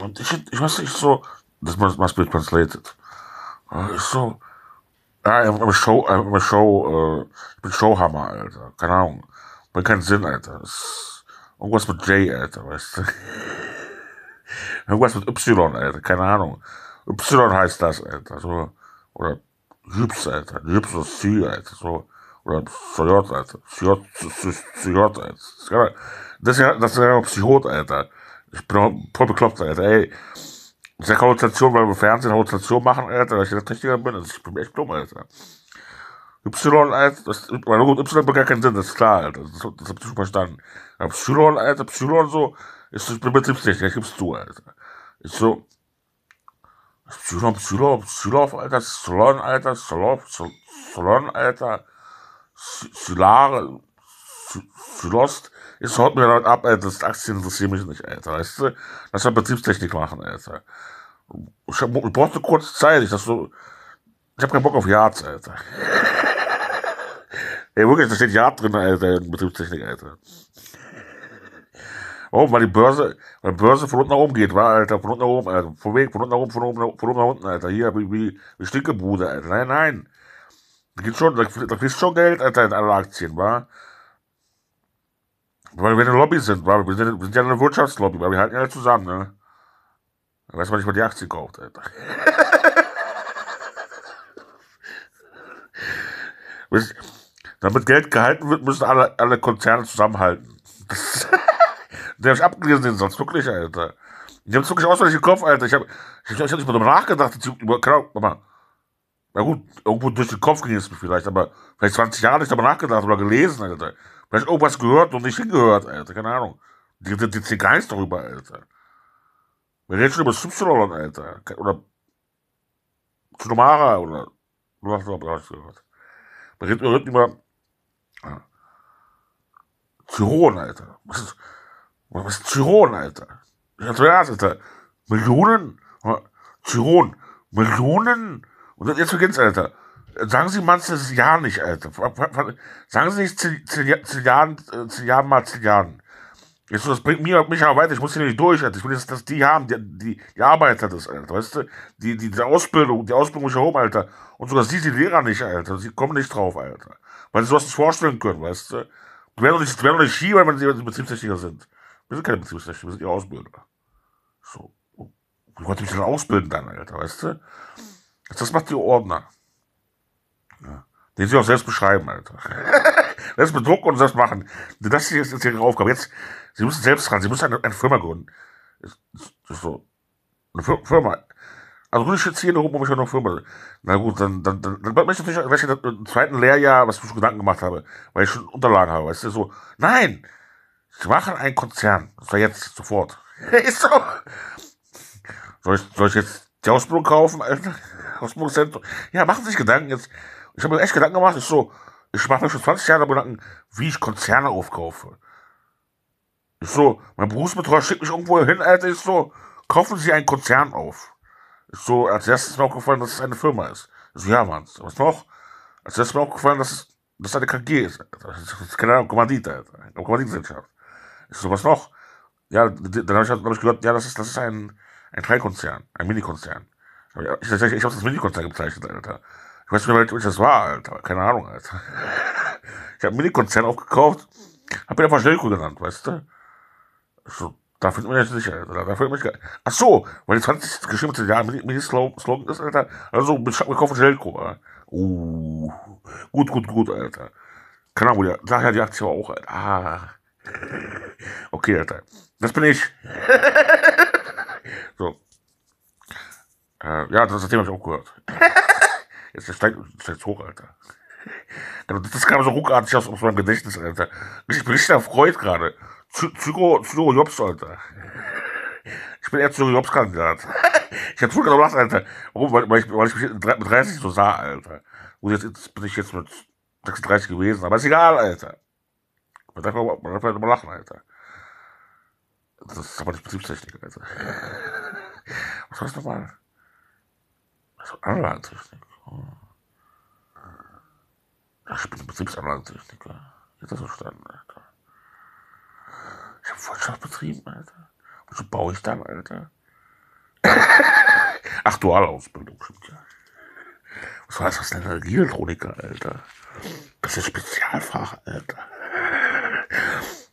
Und ich, ich weiß nicht, so, das must be translated. Ich so, ja, im Show, im Show, äh, ich bin Showhammer, Alter. Keine Ahnung. Bringt keinen Sinn, Alter. Ist irgendwas mit J, Alter, weißt du. irgendwas mit Y, Alter. Keine Ahnung. Y heißt das, Alter. So, oder Jyps, Alter. Jyps oder Sy, Alter. So, oder Psyot, Alter. Psyot, Psyot, Alter. Das ist ja, das ist ja Psychot, Alter. Ich bin voll bekloppt, Alter. Ey, ich sag Halluzination, weil wir Fernsehen Halluzination machen, Alter, dass ich der Techniker bin. Also ich bin echt dumm, Alter. Y, Alter, das, weil gut, Y hat gar keinen Sinn, das ist klar, Alter. Das, das hab ich schon verstanden. Aber Psylon, Alter, Psylon so, ist, ich bin Betriebstechniker, ich gib's zu, Alter. Ich so, Psylon, Psylon, Psylon, Alter, Solon, Alter, Solon, Solon, Alter, Solare, Sylost, jetzt haut mir damit ab, Alter, das Aktien interessieren mich nicht, Alter, weißt du? Lass mal Betriebstechnik machen, Alter. Ich, hab, ich brauchte kurze Zeit, ich so, ich hab keinen Bock auf Yards, Alter. Ey, wirklich, da steht Yard drin, Alter, in Betriebstechnik, Alter. Oh, weil die Börse, weil die Börse von unten nach oben geht, war, Alter, von unten nach oben, Alter, von Weg, von unten nach oben, von oben, von oben nach unten, Alter, hier, wie, wie, wie Stinkebude, Alter, nein, nein. Da geht schon, da, da fließt schon Geld, Alter, in alle Aktien, wa? Weil wir eine Lobby sind, weil wir sind, wir sind ja eine Wirtschaftslobby, weil wir halten ja zusammen, ne? Da weiß man nicht, was die Aktie kauft, Alter. Damit Geld gehalten wird, müssen alle, alle Konzerne zusammenhalten. Das, der hab ich abgelesen, den Satz, wirklich, Alter. Die haben es wirklich auswendig im Kopf, Alter. Ich habe ich, ich hab nicht mal darüber nachgedacht. Über, genau, mal. Na gut, irgendwo durch den Kopf ging es mir vielleicht, aber vielleicht 20 Jahre nicht darüber nachgedacht oder gelesen, Alter. Vielleicht irgendwas gehört und nicht hingehört, Alter. Keine Ahnung. Die, die, die, die Geist darüber, Alter. Wir reden schon über Y, Alter. Oder Tsunomara oder du hast überhaupt was gehört. Wir reden über ja. Chiron, Alter. Was ist, was ist Chiron, Alter? Ich hab zuerst, Alter. Millionen? Chiron. Millionen? Und jetzt beginnt's, Alter. Sagen Sie manches Jahr nicht, Alter. Sagen Sie nicht Zilliarden, Zilliarden mal Zilliarden. Jetzt, das bringt mir, mich aber weiter. Ich muss hier nicht durch, Alter. Ich will jetzt, dass die haben, die, die, die Arbeiter das, Alter. Weißt du? Die, die, die Ausbildung, die Ausbildung ist herum, Alter. Und sogar sie, die Lehrer nicht, Alter. Sie kommen nicht drauf, Alter. Weil sie sowas nicht vorstellen können, weißt du? Die werden doch nicht, die werden doch nicht Ski, weil sie Betriebstechniker sind. Wir sind keine Betriebstechniker, wir sind ihre Ausbilder. So. Wie wollt ihr mich denn ausbilden dann, Alter, weißt du? Das macht die Ordner. Ja. Den sie auch selbst beschreiben, Alter. das bedrucken und selbst machen. Das ist jetzt ihre Aufgabe. Jetzt, sie müssen selbst dran, sie müssen eine, eine Firma gründen. Das ist so. Eine Firma. Also du jetzt hier oben, ob ich noch eine Firma. Na gut, dann, dann, dann, dann möchte ich natürlich, ich im zweiten Lehrjahr, was ich mir schon Gedanken gemacht habe, weil ich schon Unterlagen habe, weißt du, so, nein! Sie machen einen Konzern. Das war jetzt, sofort. ist so. Soll ich, soll ich jetzt die Ausbildung kaufen, Alter? Ausbildungszentrum? Ja, machen Sie sich Gedanken jetzt. Ich habe mir echt Gedanken gemacht, ist so, ich mache mir schon 20 Jahre Gedanken, wie ich Konzerne aufkaufe. Ist so, mein Berufsbetreuer schickt mich irgendwo hin, Alter, ist so, kaufen Sie einen Konzern auf. Ist so, als erstes ist mir aufgefallen, dass es eine Firma ist. Ist so, ja, Mann, was noch? Als erstes ist mir aufgefallen, dass es, dass eine KG ist. Das ist keine Ahnung, Kommandit, Alter. Eine Kommanditgesellschaft. Ist so, was noch? Ja, dann habe ich, hab ich gehört, ja, das ist, das ist ein, ein Kleinkonzern, ein Minikonzern. Ich, ich, ich habe das Minikonzern gezeichnet, Alter. Ich weiß nicht mehr, welches das war, Alter. Keine Ahnung, Alter. Ich habe Minikonzern aufgekauft, habe ihn einfach Schnellkuh genannt, weißt du? So, da findet man nicht sicher, Alter. Da findet man nicht Ach so, weil die 20 geschrieben Jahr Mini-Slogan ist, Alter. Also, wir kaufen Schnellkuh, Alter. Uh, gut, gut, gut, Alter. Keine Ahnung, daher die Aktie war auch, Alter. Ah. Okay, Alter. Das bin ich. so. Äh, ja, das, das Thema habe ich auch gehört. Jetzt steigt es hoch, Alter. Das kam so ruckartig aus, aus meinem Gedächtnis, Alter. Ich bin richtig erfreut gerade. Zyro, Jobs, Alter. Ich bin eher Zyro Jobs Kandidat. Ich hab früher gedacht, Alter. Warum? Weil, weil, ich, weil ich mich mit 30 so sah, Alter. Und jetzt, jetzt bin ich jetzt mit 36 gewesen. Aber ist egal, Alter. Man darf, man darf halt immer lachen, Alter. Das ist aber nicht Betriebstechnik, Alter. Was war das nochmal? Anlagentechnik. Ich bin Betriebsanlagentechniker. Hab das verstanden, Alter. Ich hab Wirtschaft betrieben, Alter. So baue ich dann, Alter. Ach, duale Ausbildung, stimmt ja. Was war das, was denn Energielektroniker, Alter? Das ist Spezialfach, Alter.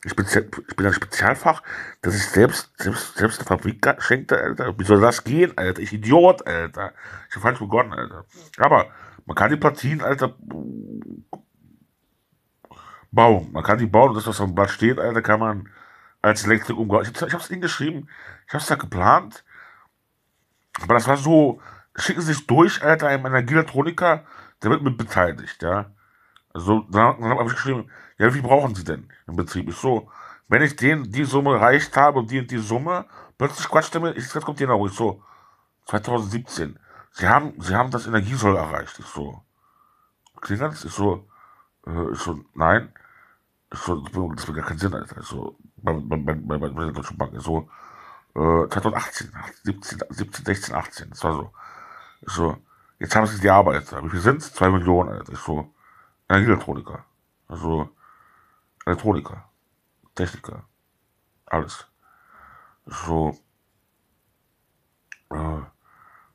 Ich bin, ich bin ein Spezialfach, das ich selbst, selbst, selbst eine Fabrik schenkte, Alter. Wie soll das gehen, Alter? Ich Idiot, Alter. Ich habe falsch begonnen, Alter. Aber man kann die Platinen, Alter, bauen. Man kann die bauen und das, was am Blatt steht, Alter, kann man als Elektrik umbauen. Ich, ich habe es hingeschrieben, ich habe es da geplant. Aber das war so, schicken Sie sich durch, Alter, ein Energielektroniker, der wird mit beteiligt, ja. Also, dann, dann habe ich geschrieben, ja, wie brauchen Sie denn im Betrieb? Ich so, wenn ich den, die Summe erreicht habe und die und die Summe, plötzlich quatscht er mir, ich, jetzt kommt die noch, ich so, 2017, Sie haben, Sie haben das Energiesoll erreicht. Ich so, klingelt das? Ich so, äh, ich so, nein. Ich so, das wird gar keinen Sinn, Alter. Ich so, bei, bei, bei, bei, bei der Deutschen Bank. Ich so, äh, 2018, 17, 17, 16, 18, das war so. Ich so, jetzt haben Sie die Arbeit. Wie viel sind es? Zwei Millionen, Alter. Ich so, Energielektroniker. Also, Elektroniker, Techniker, alles. So, äh,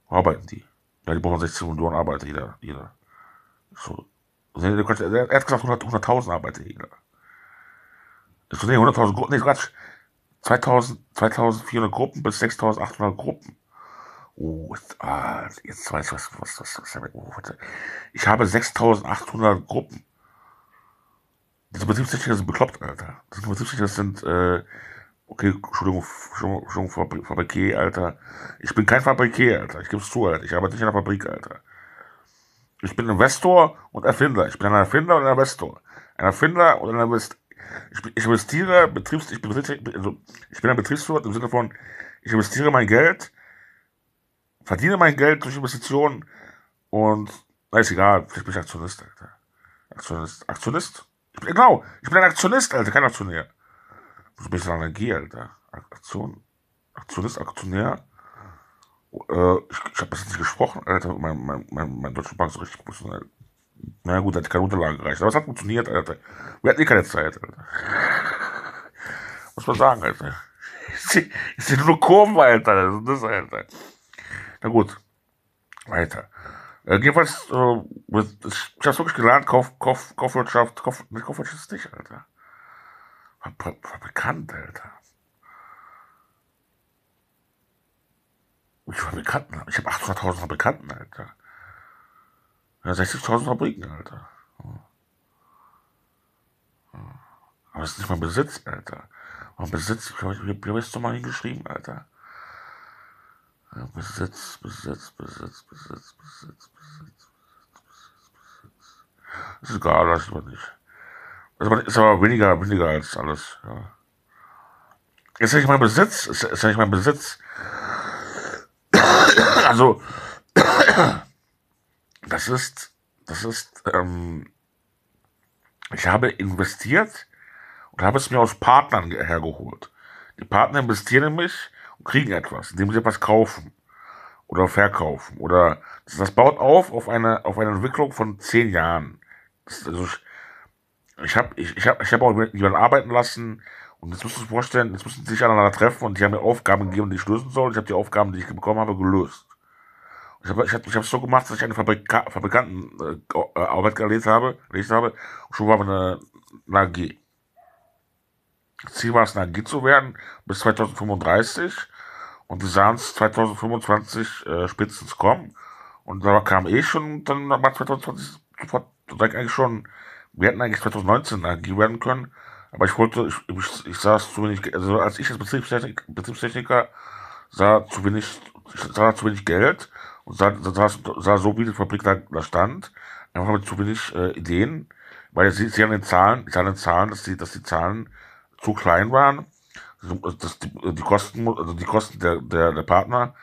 arbeiten die? Ja, die brauchen 16 Millionen Arbeiter, jeder, jeder. So, er hat gesagt 100.000 100 Arbeiter jeder. So, nee, 100.000 Gruppen, nee, Quatsch. 2000, 2400 Gruppen bis 6800 Gruppen. Oh, ah, jetzt weiß ich was, was, was, was, was ich habe 6800 Gruppen. Diese Betriebstechniker sind bekloppt, Alter. Diese Betriebstechniker sind, äh, okay, Entschuldigung, Entschuldigung, Fabrikier, Alter. Ich bin kein Fabrikier, Alter. Ich gebe es zu, Alter. Ich arbeite nicht in der Fabrik, Alter. Ich bin Investor und Erfinder. Ich bin ein Erfinder und ein Investor. Ein Erfinder und ein Investor. Ich, investiere, Betriebs, ich, bin, also, ich bin ein Betriebswirt im Sinne von, ich investiere mein Geld, verdiene mein Geld durch Investitionen und, na, ist egal, ich bin Aktionist, Alter. Aktionist. Aktionist? Genau, ich bin ein Aktionist, Alter, kein Aktionär. Du bist eine Energie, Alter. Aktion, Aktionist, Aktionär. Äh, ich ich habe das nicht gesprochen, Alter, mein, mein, mein, mein deutscher Bank so richtig professionell. Na gut, hat keine Unterlagen gereicht, aber es hat funktioniert, Alter. Wir hatten eh keine Zeit, Alter. Muss man sagen, Alter. Ich sehe nur Kurven, Alter. Das ist Alter. Na gut. Weiter. Äh, jedenfalls, äh, ich hab's wirklich gelernt, Kauf, Kauf, Kaufwirtschaft, Kauf, nicht Kaufwirtschaft ist nicht, Alter. Fabrikant, Alter. Ich war Bekannten, ich habe 800.000 Fabrikanten, Alter. Ja, 60.000 Fabriken, Alter. Aber das ist nicht mein Besitz, Alter. Mein Besitz, glaube, ich habe jetzt doch mal hingeschrieben, Alter. Besitz, Besitz, Besitz, Besitz, Besitz, Besitz, Besitz, Besitz. Ist egal, das ist man nicht. Also man ist aber weniger, weniger als alles, ja. Ist ja nicht mein Besitz, ist, ist ja nicht mein Besitz. also, das ist, das ist, ähm, ich habe investiert und habe es mir aus Partnern hergeholt. Die Partner investieren in mich kriegen etwas, indem sie etwas kaufen oder verkaufen. Oder das, das baut auf auf eine, auf eine Entwicklung von zehn Jahren. Das, also ich, ich habe ich, ich hab, ich hab auch jemanden arbeiten lassen und jetzt müsst ihr euch vorstellen, jetzt müssen sie sich aneinander treffen und die haben mir Aufgaben gegeben, die ich lösen soll. Ich habe die Aufgaben, die ich bekommen habe, gelöst. Ich habe ich hab, ich so gemacht, dass ich eine Fabrika Fabrikantenarbeit äh, gelesen habe, gelesen habe und schon war eine, eine AG. Ziel war es, eine AG zu werden bis 2035 und die sahen es 2025 äh, spätestens kommen. Und da kam eh schon dann war 2020 sofort direkt eigentlich schon, wir hätten eigentlich 2019 eine AG werden können, aber ich wollte, ich, ich, ich saß zu wenig, also als ich als Betriebstechnik, Betriebstechniker sah zu wenig, ich sah zu wenig Geld und sah, sah, sah so, wie die Fabrik da, da stand, einfach mit zu wenig äh, Ideen, weil sie, sie an den Zahlen, sie an den Zahlen, dass die, dass die Zahlen zu klein waren, dass die, die Kosten, also die Kosten der, der, der Partner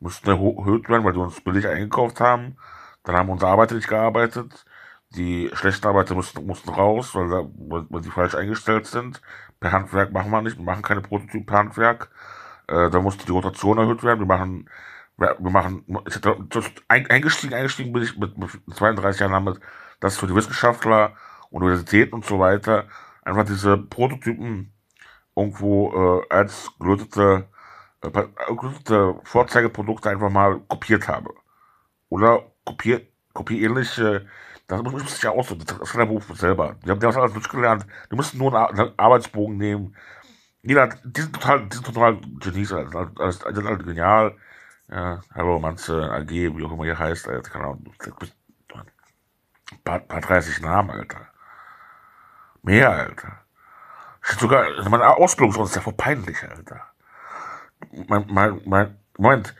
mussten erhöht werden, weil die uns billig eingekauft haben. Dann haben unsere Arbeiter nicht gearbeitet. Die schlechten Arbeiter mussten, mussten raus, weil, weil, weil die falsch eingestellt sind. Per Handwerk machen wir nicht, wir machen keine Prototypen per Handwerk. Äh, da musste die Rotation erhöht werden. Wir machen wir, wir machen, eingestiegen, eingestiegen bin ich mit, mit 32 Jahren damit, dass für die Wissenschaftler, Universitäten und so weiter einfach diese Prototypen irgendwo äh, als gelötete äh, Vorzeigeprodukte einfach mal kopiert habe. Oder kopiert, kopierähnliche, das muss, ich ja auch so, das ist der Beruf selber. Die haben, die das alles durchgelernt. Die müssen nur einen Arbeitsbogen nehmen. Jeder, die sind total, die sind total Genies, alles, alles, alles, alles genial. Ja, hallo, Manze, AG, wie auch immer ihr heißt, Alter, keine Ahnung, paar, paar 30 Namen, Alter. Mehr, Alter. Sogar, meine Ausbildung ist ja voll peinlich, Alter. Mein, mein, mein, Moment,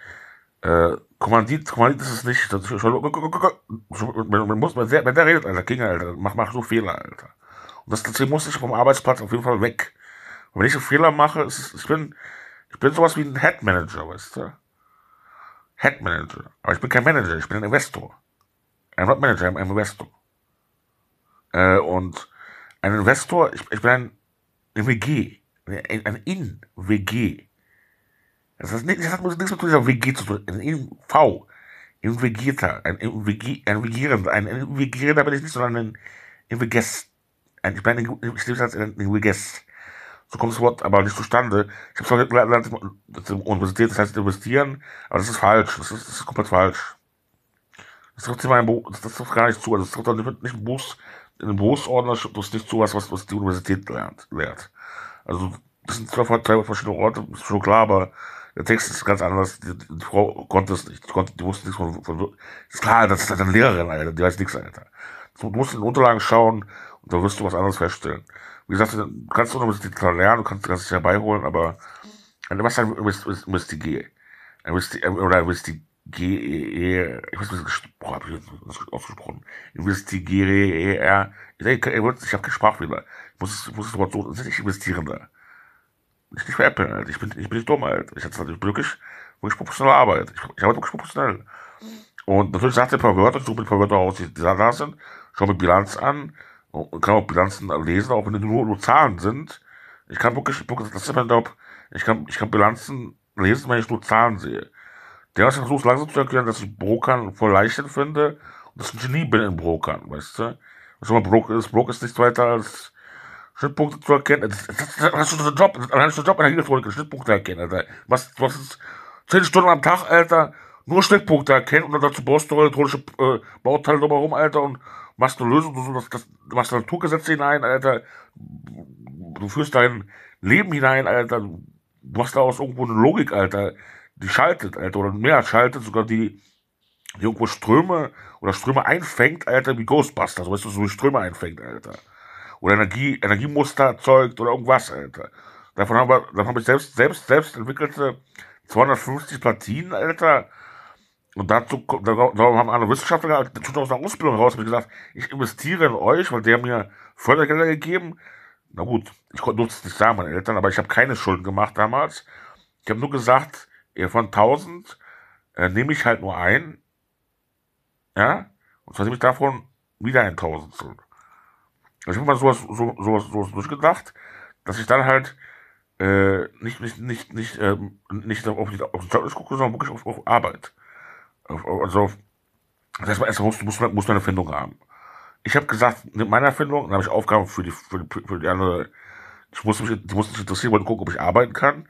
äh, Kommandit, Kommandit ist es nicht. Das, man muss, wenn der, wenn der redet, Alter, King, Alter, mach, mach so Fehler, Alter. Und das, deswegen muss ich vom Arbeitsplatz auf jeden Fall weg. Und wenn ich so Fehler mache, ist ich bin, ich bin sowas wie ein Head Manager, weißt du? Head Manager. Aber ich bin kein Manager, ich bin ein Investor. I'm not Manager, I'm ein Investor. Äh, und ein Investor, ich, ich bin ein, ein WG, ein, In-WG. Das, hat nichts mit dieser WG zu tun. Ein In-V, Vegeta, ein WG, ein Vigierender, ein, ein Vigierender bin ich nicht, sondern ein. Ein, ich ein, ich lebe als ein, Veges. So kommt das Wort aber nicht zustande. Ich habe zwar gelernt, Universität, das heißt investieren, aber das ist falsch. Das ist, das ist komplett falsch. Das trifft mein das, trifft gar nicht zu. Also das trifft nicht, nicht Berufs, in einem Berufsordner das nicht zu, was, was, die Universität lernt, lehrt. Also, das sind zwei verschiedene Orte, ist schon klar, aber der Text ist ganz anders. Die, die Frau konnte es nicht. Die, konnte, die wusste nichts von, von, ist klar, das ist halt eine Lehrerin, Alter. Die weiß nichts, Alter. Du musst in den Unterlagen schauen und da wirst du was anderes feststellen. Wie gesagt, du kannst du Universität klar lernen, du kannst, dich herbeiholen, aber, was ein Investigier? Oder Investigier? G-E-E, ich weiß nicht, boah, hab ich das ausgesprochen. Investigiere er. Ich, ich, ich habe keinen Sprachfehler. Ich muss, ich muss das Wort so, das ist nicht investierender. Ich nicht veräppeln, Alter. Ich bin, ich bin nicht dumm, Alter. Ich, ich bin wirklich, wirklich professionelle Arbeit. Ich, ich arbeite wirklich professionell. Und natürlich sagt er ein paar Wörter, suche mir ein paar Wörter aus, die da sind, schau mir Bilanz an und kann auch Bilanzen lesen, auch wenn die nur, nur Zahlen sind. Ich kann wirklich, das ist mein Job, ich kann, ich kann Bilanzen lesen, wenn ich nur Zahlen sehe. Der hat versucht langsam zu erklären, dass ich Brokern voll leicht finde und dass ich ein Genie bin in Brokern, weißt du? Was immer Brok ist, Brok ist nichts weiter als Schnittpunkte zu erkennen. Das, das, das, das ist der Job, allein schon der Job in der Elektronik, Schnittpunkte erkennen, Alter. Was, was ist, zehn Stunden am Tag, Alter, nur Schnittpunkte erkennen und dann dazu baust du elektronische äh, Bauteile drumherum, Alter, und machst eine Lösung, du, das, das, machst Naturgesetze hinein, Alter. Du führst dein Leben hinein, Alter. Du machst daraus irgendwo eine Logik, Alter die schaltet, Alter, oder mehr schaltet, sogar die, die irgendwo Ströme oder Ströme einfängt, Alter, wie Ghostbusters, weißt du, so wie Ströme einfängt, Alter. Oder Energie, Energiemuster erzeugt oder irgendwas, Alter. Davon haben wir, davon habe ich selbst, selbst, selbst entwickelte 250 Platinen, Alter. Und dazu, darum haben andere Wissenschaftler, schon aus einer Ausbildung raus, ich gesagt, ich investiere in euch, weil der mir Fördergelder gegeben. Na gut, ich konnte es nicht sagen, meine Eltern, aber ich habe keine Schulden gemacht damals. Ich habe nur gesagt, von 1000 äh, nehme ich halt nur ein, ja, und zwar nehme ich davon wieder ein 1000 zurück. Also ich habe mal sowas, so, sowas, sowas durchgedacht, dass ich dann halt äh, nicht, nicht, nicht, nicht, äh, nicht auf, die, auf den Job gucke, sondern wirklich auf, auf Arbeit. Auf, also auf, das heißt, erstmal musst, musst, musst du eine Erfindung haben. Ich habe gesagt, mit meiner Erfindung, dann habe ich Aufgaben für die, für die, für die andere, ich muss mich, ich muss mich interessieren, wollte gucken, ob ich arbeiten kann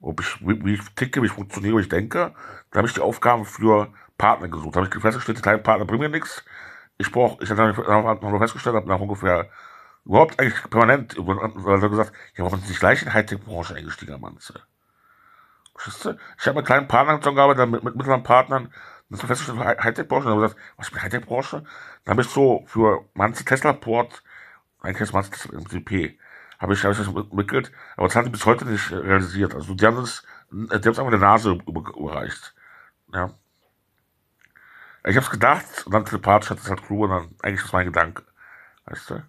ob ich, wie, ich ticke, wie ich funktioniere, wie ich denke. Da habe ich die Aufgaben für Partner gesucht. Da habe ich festgestellt, die kleinen Partner bringen mir nichts. Ich brauche, ich habe noch festgestellt, habe nach ungefähr überhaupt eigentlich permanent, weil er gesagt, ja, warum sind nicht gleich in Hightech-Branche eingestiegen? Verstehst du? Ich habe mit kleinen Partnern zusammengearbeitet, mit, mit mittleren Partnern, dann ist festgestellt, Hightech-Branche, dann habe ich gesagt, was ist Hightech-Branche? Dann habe ich so für manche Tesla-Port, eigentlich ist manche Tesla MCP, habe ich, hab ich das entwickelt, aber das hat die bis heute nicht realisiert. Also die haben es, die haben es einfach der Nase überreicht. Ja. Ich habe es gedacht und dann telepathisch hat es halt klug und dann eigentlich ist mein Gedanke. Weißt du?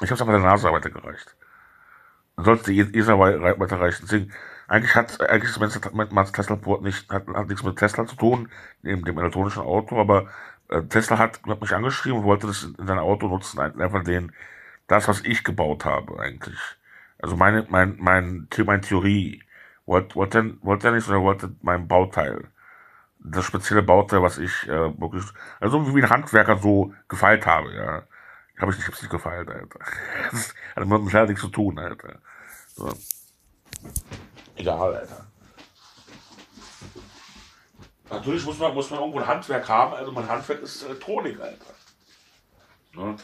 Ich habe es einfach der Nase weitergereicht. Dann sollte die ESA weiterreichen. Deswegen, eigentlich hat eigentlich ist mein Tesla-Port nicht, hat, hat nichts mit Tesla zu tun, neben dem elektronischen Auto, aber äh, Tesla hat, hat mich angeschrieben und wollte das in sein Auto nutzen, einfach den das, was ich gebaut habe, eigentlich. Also meine, mein, mein, meine Theorie. Wollte wollt er, wollt er nicht, sondern wollte mein Bauteil. Das spezielle Bauteil, was ich äh, wirklich, also wie ein Handwerker so gefeilt habe, ja. Habe ich nicht, hab's nicht gefeilt, Alter. Das hat mit dem nichts zu tun, Alter. So. Egal, Alter. Natürlich muss man, muss man irgendwo ein Handwerk haben, also mein Handwerk ist Elektronik, Alter. Ne?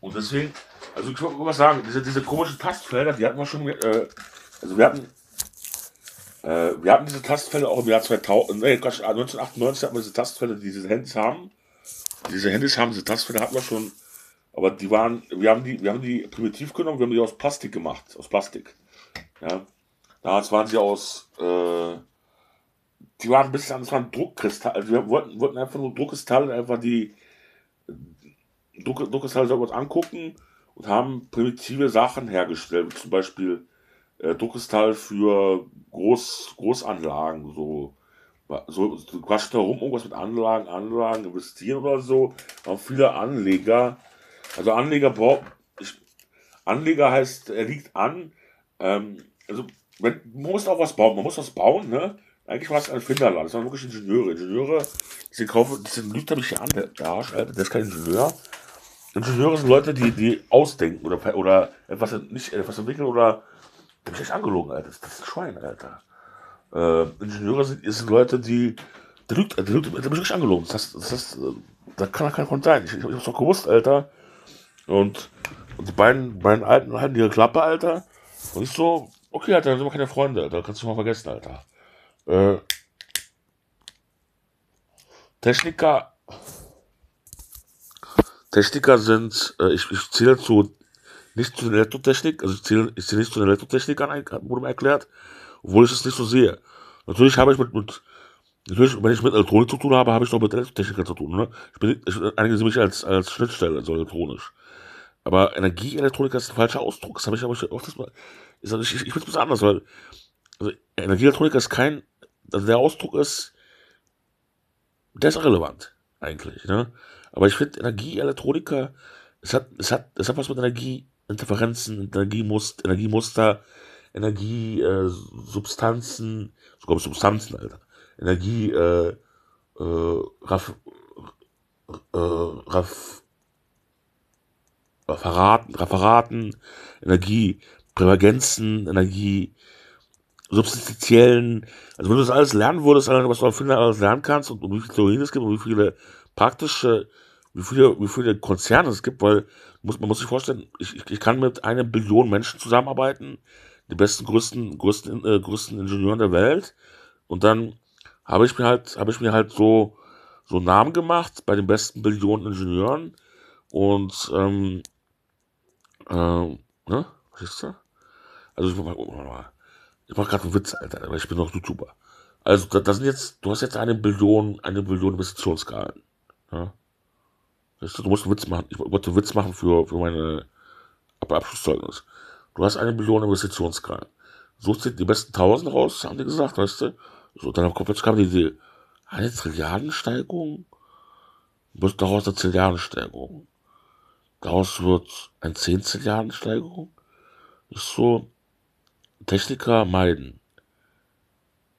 Und deswegen, also ich wollte mal sagen, diese, diese komischen Tastfelder, die hatten wir schon, äh, also wir hatten, äh, wir hatten diese Tastfelder auch im Jahr 2000, nee, 1998 hatten wir diese Tastfelder, die diese Handys haben. Diese Handys haben diese Tastfelder hatten wir schon, aber die waren, wir haben die, wir haben die primitiv genommen, wir haben die aus Plastik gemacht, aus Plastik. Ja. Damals waren sie aus, äh, die waren ein bisschen anders, waren Druckkristalle, also wir wollten, wollten einfach nur Druckkristalle, einfach die, Druck, Druckkristalle sollten angucken und haben primitive Sachen hergestellt, zum Beispiel äh, Druckkristall für Groß, Großanlagen, so, so, du quatschst da rum, irgendwas mit Anlagen, Anlagen, investieren oder so, haben viele Anleger, also Anleger braucht, Anleger heißt, er liegt an, ähm, also, man muss auch was bauen, man muss was bauen, ne, eigentlich war es ein Finderland, das waren wirklich Ingenieure, Ingenieure, die sind kaufen, die sind, lügt mich an, der Arsch, Alter, der ist kein Ingenieur, Ingenieure sind Leute, die, die ausdenken oder, oder etwas nicht etwas entwickeln oder da bin ich echt angelogen, Alter. Das ist ein Schwein, Alter. Äh, Ingenieure sind, sind Leute, die. Der lügt, der lügt, der bin ich echt angelogen. Das, das, das, da kann er kein Grund sein. Ich, ich, ich hab's doch gewusst, Alter. Und, und die beiden, beiden Alten halten ihre Klappe, Alter. Und ich so, okay, Alter, dann sind wir keine Freunde, Alter. Kannst du mal vergessen, Alter. Äh, Techniker Techniker sind, äh, ich, ich zähle zu, nicht zu der Elektrotechnik, also ich zähle, ich zähle nicht zu der Elektrotechnik an, wurde mir erklärt, obwohl ich es nicht so sehe. Natürlich habe ich mit, mit natürlich, wenn ich mit Elektronik zu tun habe, habe ich doch mit Elektrotechnikern zu tun, ne? Ich bin, ich, einige mich als, als Schnittstelle, also elektronisch. Aber Energieelektroniker ist ein falscher Ausdruck. Das habe ich aber oft mal, ich, ich, ich finde es ein anders, weil, also Energieelektroniker ist kein, also der Ausdruck ist, der ist relevant, eigentlich, ne? Aber ich finde Energieelektroniker, es hat, es hat, es hat was mit Energieinterferenzen, Energiemuster, Energiemuster, Energiesubstanzen, äh, sogar Substanzen, Alter. Energie, äh, äh, Raff, äh, Raff, Referaten, Referaten, Energie, Prävagenzen, Energie, substanziellen, also wenn du das alles lernen würdest, was du auf Finder alles lernen kannst und, und wie viele Theorien es gibt und wie viele praktische, wie viele, wie viele Konzerne es gibt, weil muss, man muss sich vorstellen, ich, ich kann mit einer Billion Menschen zusammenarbeiten, die besten, größten, größten, äh, größten Ingenieuren der Welt. Und dann habe ich mir halt, habe ich mir halt so, so Namen gemacht bei den besten Billionen Ingenieuren. Und, ähm, äh, ne? Was ist das? Also, ich mach, ich mach gerade einen Witz, Alter, aber ich bin noch YouTuber. Also, da, da sind jetzt, du hast jetzt eine Billion, eine Billion Investitionsskalen. Ja. Du musst einen Witz machen. Ich wollte einen Witz machen für, für meine Abschlusszeugnis. Du hast eine Million Investitionsgrad. Suchst dir die besten tausend raus, haben die gesagt, weißt du? So, dann kommt jetzt kam die Idee, eine Trilliardensteigerung? Wird daraus eine Trilliardensteigerung. Daraus wird ein 10 Trilliardensteigerung. Ist so, Techniker meiden.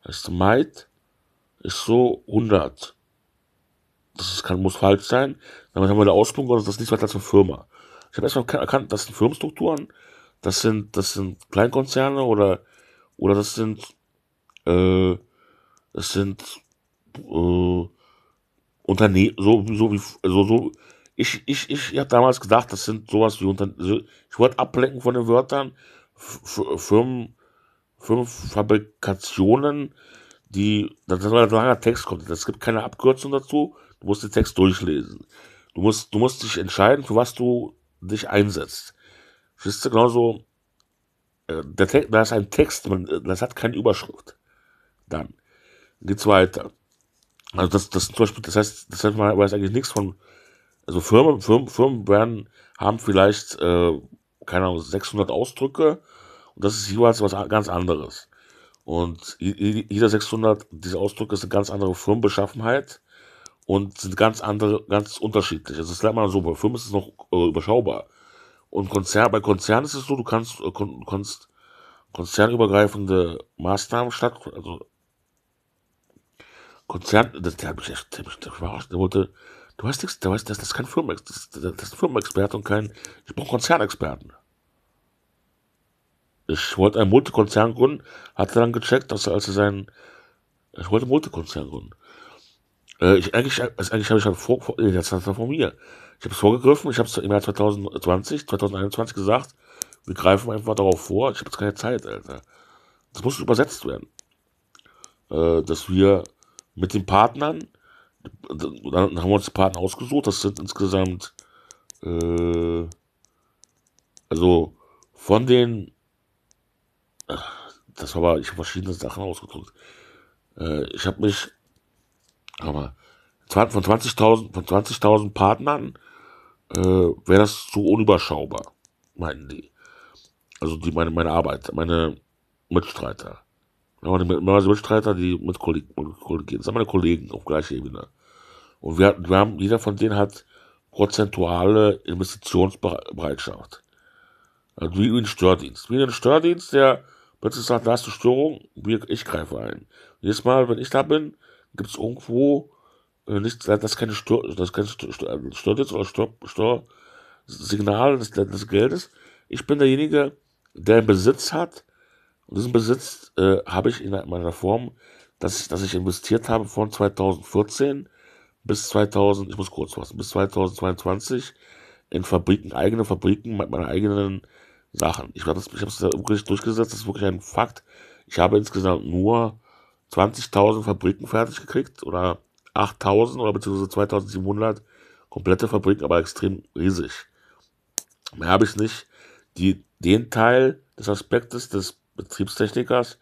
Weißt du, meid ist so 100 das kann, muss falsch sein. Damit haben wir eine Ausbildung, das ist nichts weiter als eine Firma. Ich habe erstmal erkannt, das sind Firmenstrukturen, das sind, das sind Kleinkonzerne oder, oder das sind, äh, das sind, äh, Unternehmen, so, so wie, so, so, ich, ich, ich, ich habe damals gedacht, das sind sowas wie Unternehmen, ich wollte ablenken von den Wörtern, Firmen, Firmenfabrikationen, die, das ist ein langer Text kommt, es gibt keine Abkürzung dazu, Du musst den Text durchlesen. Du musst, du musst dich entscheiden, für was du dich einsetzt. Wisst ihr, genauso, äh, der Text, da ist ein Text, das hat keine Überschrift. Dann geht's weiter. Also das, das zum Beispiel, das heißt, das heißt, man weiß eigentlich nichts von, also Firmen, Firmen, Firmen werden, haben vielleicht, äh, keine Ahnung, 600 Ausdrücke und das ist jeweils was ganz anderes. Und jeder 600, diese Ausdrücke ist eine ganz andere Firmenbeschaffenheit und sind ganz andere, ganz unterschiedlich. Also das lernt man so, bei Firmen ist es noch äh, überschaubar. Und Konzern, bei Konzernen ist es so, du kannst, äh, kon, kannst konzernübergreifende Maßnahmen statt, also Konzern, das, der hat mich echt, der, mich, der, der wollte, du weißt nichts, der weiß, das, ist kein Firmenex, das, das, ist ein Firmenexperte und kein, ich brauche Konzernexperten. Ich wollte einen Multikonzern gründen, hatte dann gecheckt, dass er, als er seinen Ich wollte Multikonzern gründen. Äh, ich, eigentlich also eigentlich habe ich halt vor, vor, jetzt hat er vor mir. Ich habe es vorgegriffen, ich habe es im Jahr 2020, 2021 gesagt, wir greifen einfach darauf vor, ich habe jetzt keine Zeit, Alter. Das muss übersetzt werden. Äh, dass wir mit den Partnern, dann haben wir uns die Partner ausgesucht, das sind insgesamt, äh, also von den, das war aber, ich habe verschiedene Sachen ausgedrückt. Äh, ich habe mich, aber von 20.000 von 20.000 Partnern äh, wäre das zu unüberschaubar, meinten die. Also die meine meine Arbeit, meine Mitstreiter. Meine Mitstreiter, die mit Kollegen, das sind meine Kollegen auf gleicher Ebene. Und wir, wir haben, jeder von denen hat prozentuale Investitionsbereitschaft. Also wie ein Stördienst. Wie ein Stördienst, der plötzlich sagt, da hast du Störung, ich greife ein. Jedes Mal, wenn ich da bin, gibt es irgendwo äh, nicht, das ist keine Stör, das ist kein Stördienst oder Stör, Störsignal des, des Geldes. Ich bin derjenige, der Besitz hat. Und diesen Besitz äh, habe ich in meiner Form, dass ich, dass ich investiert habe von 2014 bis 2000, ich muss kurz fassen, bis 2022 in Fabriken, eigene Fabriken mit meinen eigenen Sachen. Ich, ich habe es da wirklich durchgesetzt, das ist wirklich ein Fakt. Ich habe insgesamt nur 20.000 Fabriken fertig gekriegt oder 8.000 oder beziehungsweise 2.700 komplette Fabriken, aber extrem riesig. Mehr habe ich nicht. Die, den Teil des Aspektes des Betriebstechnikers,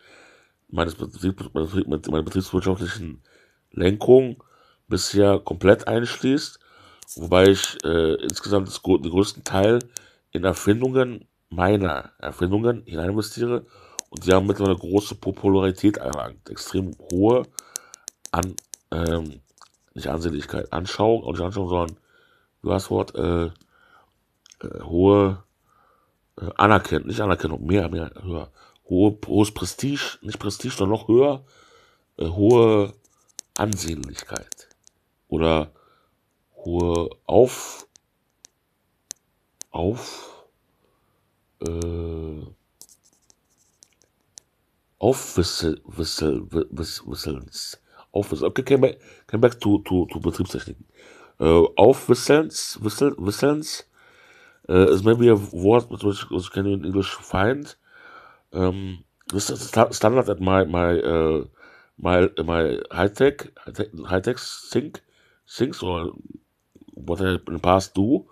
meines Betrieb, meiner betriebswirtschaftlichen Lenkung bisher komplett einschließt, wobei ich äh, insgesamt das, den größten Teil in Erfindungen meiner Erfindungen hinein investiere und sie haben mittlerweile große Popularität erlangt, extrem hohe an, ähm, nicht Ansehnlichkeit, Anschauung, auch nicht Anschauung, sondern, war das Wort, äh, äh, hohe äh, Anerkennung, nicht Anerkennung, mehr, mehr, höher, hohe, hohes Prestige, nicht Prestige, sondern noch höher, äh, hohe Ansehnlichkeit. Oder hohe Auf, auf, äh, Aufwissel, wissel, wisselns, aufwissel, okay, came back, came back to, to, to Betriebstechniken. Uh, aufwisselns, wissel, wisselns, uh, is maybe a word which, which can in English find. Um, this is standard at my, my, uh, my, my high-tech, high-tech, high-tech sync, things or what I in the past do.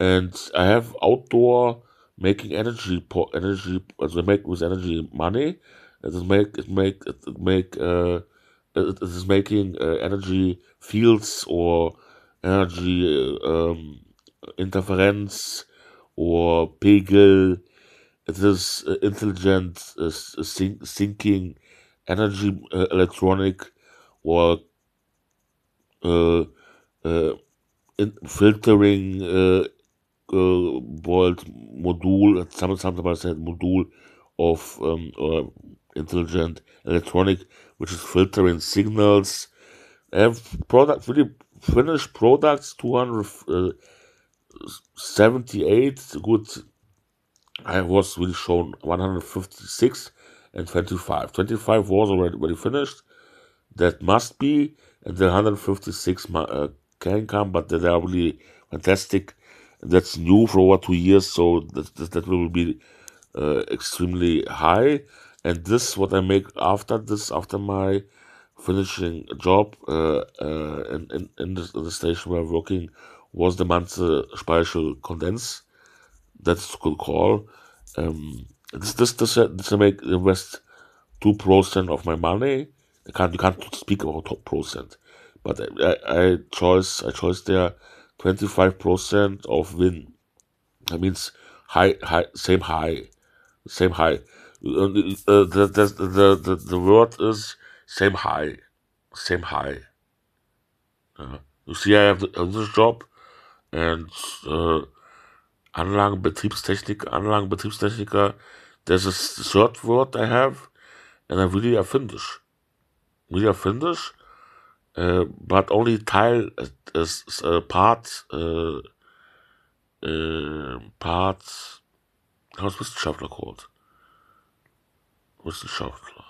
And I have outdoor making energy, energy, also make with energy money it is make it make it make uh, it is making uh, energy fields or energy um, interference or pegel. It is uh, intelligent uh, think, thinking energy uh, electronic or uh, uh, filtering uh, uh, boiled module. Sometimes I said module of um, uh, intelligent electronic, which is filtering signals. Have product really finished products 278 uh, good. I was really shown 156 and 25. 25 was already, already finished. That must be, and the 156 uh, can come, but they are really fantastic. That's new for over two years, so that, that, that will be uh, extremely high and this what I make after this after my finishing job uh, uh, in, in, in, the, the station where I'm working was the Manze Speichel Condense. That's good call. Um, this this this, uh, this I make invest two percent of my money. I can't you can't speak about top percent, but I, I, I choose I choose there twenty five percent of win. That means high high same high, same high. The, the, the, the, the word is same high. Same high. Uh, you see, I have this job and uh, Anlagenbetriebstechnik, Anlagenbetriebstechniker, there's a third word I have, and I really are Finnish. Really are Finnish, uh, but only Teil is, is uh, part, uh, uh, part, how's Wissenschaftler called? Wissenschaftler.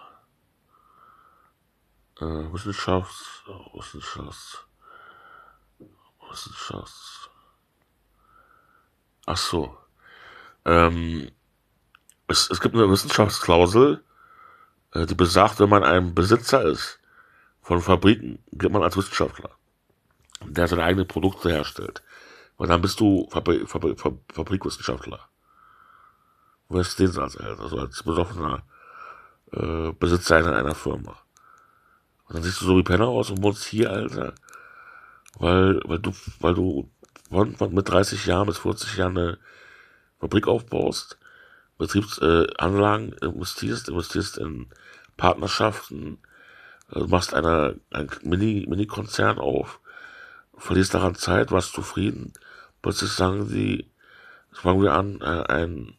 äh, Wissenschafts, Wissenschafts, Wissenschafts. Ach so. Ähm, es, es gibt eine Wissenschaftsklausel, äh, die besagt, wenn man ein Besitzer ist von Fabriken, gilt man als Wissenschaftler, der seine eigenen Produkte herstellt. Weil dann bist du Fabri Fabri Fabri Fabrikwissenschaftler. Du wirst den als, also als besoffener äh, Besitzer einer, einer Firma. Und dann siehst du so wie Penner aus und wohnst hier, Alter. Weil, weil du, weil du mit 30 Jahren bis 40 Jahren eine Fabrik aufbaust, Betriebsanlagen äh, investierst, investierst in Partnerschaften, äh, machst eine, ein Mini, Mini-Konzern auf, verlierst daran Zeit, warst zufrieden, plötzlich sagen die, fangen wir an, äh, ein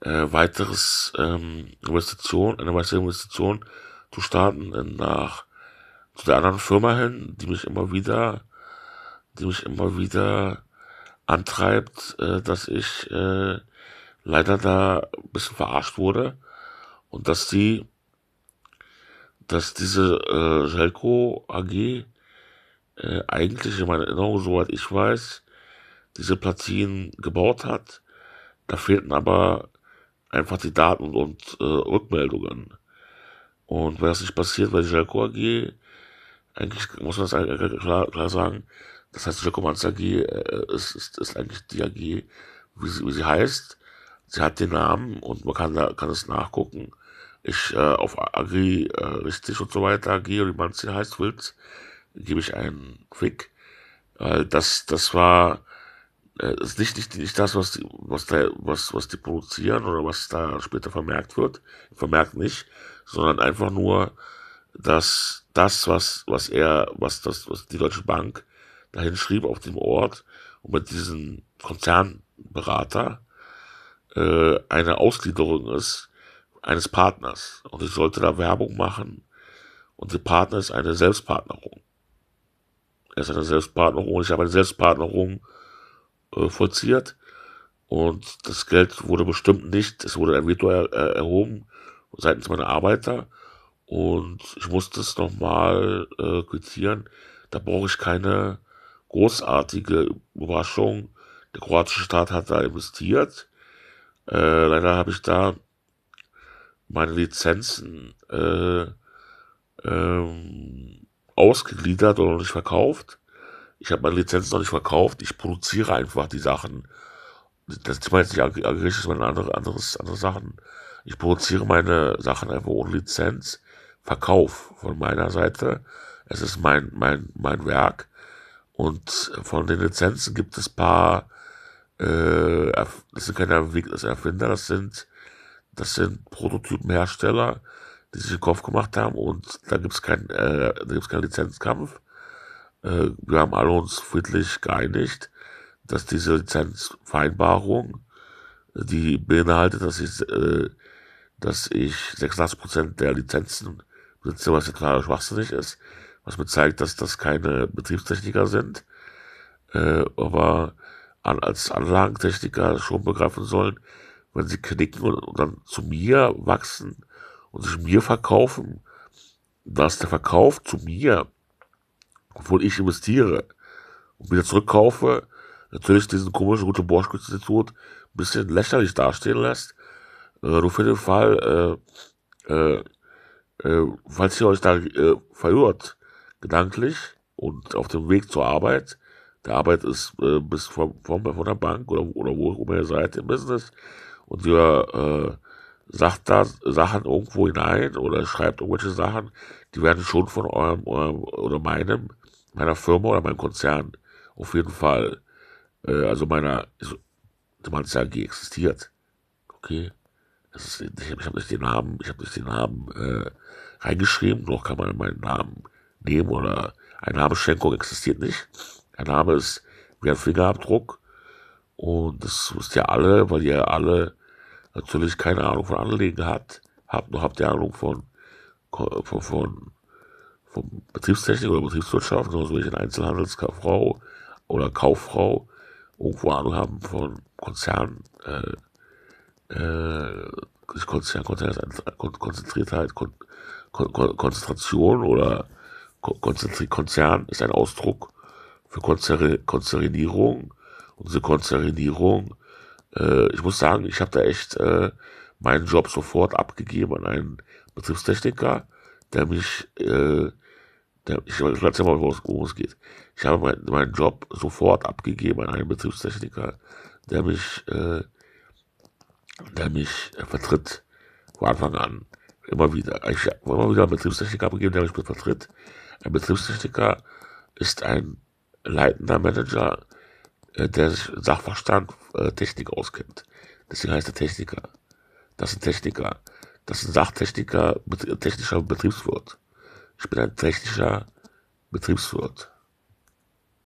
äh, weiteres ähm, Investition, eine weitere Investition zu starten in, nach zu der anderen Firma hin, die mich immer wieder, die mich immer wieder antreibt, äh, dass ich äh, leider da ein bisschen verarscht wurde und dass die, dass diese äh, Selco AG äh, eigentlich in meiner Erinnerung, soweit ich weiß, diese Platinen gebaut hat. Da fehlten aber einfach die Daten und äh, Rückmeldungen. Und wenn das nicht passiert, weil die Jelko AG, eigentlich muss man das klar, klar sagen, das heißt, die Jelkomanz AG äh, ist, ist, ist eigentlich die AG, wie sie, wie sie heißt. Sie hat den Namen und man kann da kann es nachgucken. Ich äh, auf Agri äh, richtig und so weiter, AG oder wie man sie heißt, willst, gebe ich einen Fick. Weil das, das war äh, ist nicht, nicht, nicht das, was die, was, da, was, was die produzieren oder was da später vermerkt wird, vermerkt nicht, sondern einfach nur, dass das, was, was er, was das, was die Deutsche Bank dahin schrieb auf dem Ort und mit diesem Konzernberater äh, eine Ausgliederung ist eines Partners. Und ich sollte da Werbung machen und der Partner ist eine Selbstpartnerung. Er ist eine Selbstpartnerung ich habe eine Selbstpartnerung äh, vollziert. Und das Geld wurde bestimmt nicht, es wurde ein Veto er, er, erhoben seitens meiner Arbeiter. Und ich musste es nochmal äh, quittieren. Da brauche ich keine großartige Überraschung. Der kroatische Staat hat da investiert. Äh, leider habe ich da meine Lizenzen äh, ähm, ausgegliedert oder nicht verkauft. Ich habe meine Lizenz noch nicht verkauft. Ich produziere einfach die Sachen. Das Thema jetzt nicht agrarisch, sondern andere, anderes, andere Sachen. Ich produziere meine Sachen einfach ohne Lizenz. Verkauf von meiner Seite. Es ist mein, mein, mein Werk. Und von den Lizenzen gibt es paar, äh, das sind keine Erfinder, das sind, das sind Prototypenhersteller, die sich den Kopf gemacht haben und da gibt es kein, äh, da gibt's keinen Lizenzkampf. Äh, wir haben alle uns friedlich geeinigt, dass diese Lizenzvereinbarung, die beinhaltet, dass ich, äh, dass ich 86% der Lizenzen besitze, was ja klar schwachsinnig ist, was mir zeigt, dass das keine Betriebstechniker sind, äh, aber an, als Anlagentechniker schon begreifen sollen, wenn sie knicken und, und dann zu mir wachsen und sich mir verkaufen, dass der Verkauf zu mir obwohl ich investiere und wieder zurückkaufe, natürlich diesen komischen Gute Borsch-Institut ein bisschen lächerlich dastehen lässt. Äh, nur für den Fall, äh, äh, äh, falls ihr euch da äh, verirrt, gedanklich und auf dem Weg zur Arbeit, der Arbeit ist äh, bis von, von, von der Bank oder, oder wo immer ihr seid im Business und ihr äh, sagt da Sachen irgendwo hinein oder schreibt irgendwelche Sachen, die werden schon von eurem, eurem oder meinem meiner Firma oder meinem Konzern auf jeden Fall, äh, also meiner, ja, die existiert. Okay. Das ist, ich habe hab nicht den Namen, ich habe nicht den Namen äh, reingeschrieben, noch kann man meinen Namen nehmen oder eine Namensschenkung existiert nicht. Ein Name ist wie ein Fingerabdruck und das wisst ihr alle, weil ihr alle natürlich keine Ahnung von Anlegen habt, habt nur habt ihr Ahnung von, von, von von Betriebstechnik oder Betriebswirtschaft, genauso wie ich eine Einzelhandelskauffrau oder Kauffrau irgendwo Ahnung haben von Konzernen, äh, äh, Konzern, Konzentriertheit, Kon, Kon, Konzentration oder Konzern ist ein Ausdruck für Konzernierung. Und diese Konzernierung, äh, ich muss sagen, ich habe da echt äh, meinen Job sofort abgegeben an einen Betriebstechniker, der mich, äh, der, ich erzähl mal, worum es geht. Ich habe mein, meinen Job sofort abgegeben an einen Betriebstechniker, der mich, äh, der mich äh, vertritt von Anfang an. Immer wieder. Ich habe immer wieder einen Betriebstechniker abgegeben, der mich vertritt. Ein Betriebstechniker ist ein leitender Manager, äh, der sich Sachverstand äh, Technik auskennt. Deswegen heißt er Techniker. Das ein Techniker. Das ist ein Sachtechniker, technischer Betriebswirt. Ich bin ein technischer Betriebswirt.